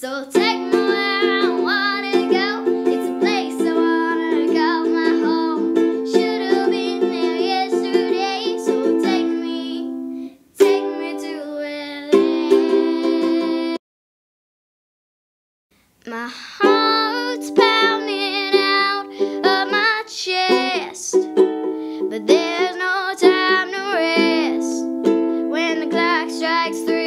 So take me where I wanna go. It's a place I wanna call my home. Should've been there yesterday. So take me, take me to LA. My heart's pounding out of my chest, but there's no time to rest when the clock strikes three.